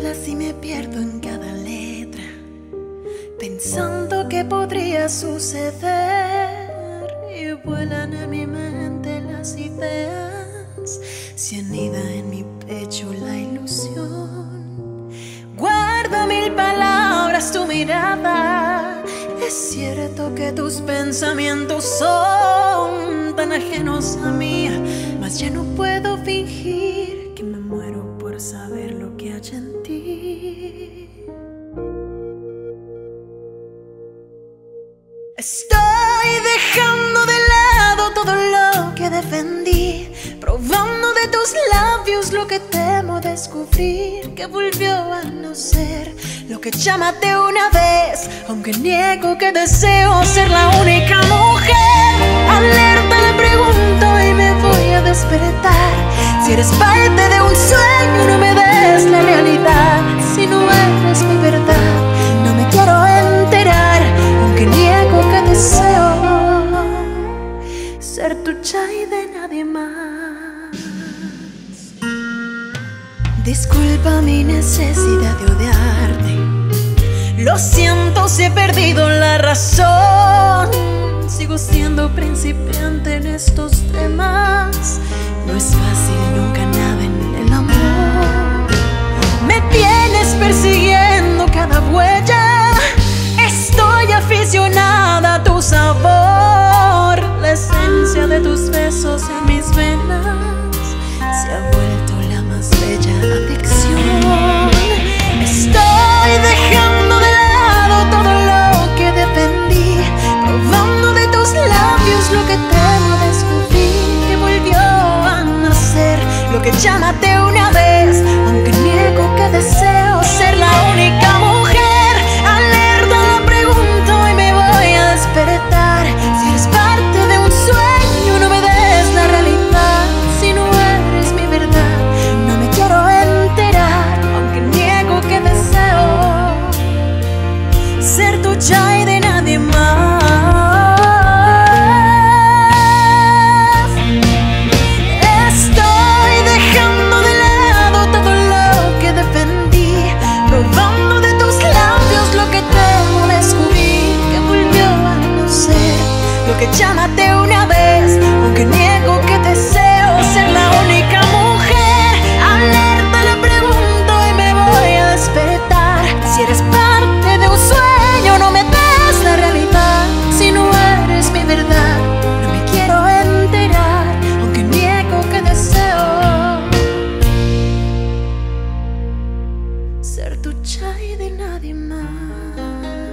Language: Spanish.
hablas y me pierdo en cada letra, pensando que podría suceder. Y vuelan en mi mente las ideas, se anida en mi pecho la ilusión. Guardo mil palabras tu mirada, es cierto que tus pensamientos son tan ajenos a mí, mas ya no puedo fingir saber lo que hay en ti. Estoy dejando de lado todo lo que defendí, probando de tus labios lo que temo descubrir, que volvió a no ser lo que llamaste una vez, aunque niego que deseo ser la única mujer. Alerta le pregunto y me voy a despertar. Si eres parte Disculpa mi necesidad de odiarte. Lo siento si he perdido la razón. Sigo siendo principiante en estos temas. No es fácil nunca lo que llámate una vez, aunque niego que deseo ser la única. que llámate una vez, aunque niego que deseo ser la única mujer. Alerta le pregunto y me voy a despertar. Si eres parte de un sueño, no me des la realidad. Si no eres mi verdad, no me quiero enterar, aunque niego que deseo ser tu chai de nadie más.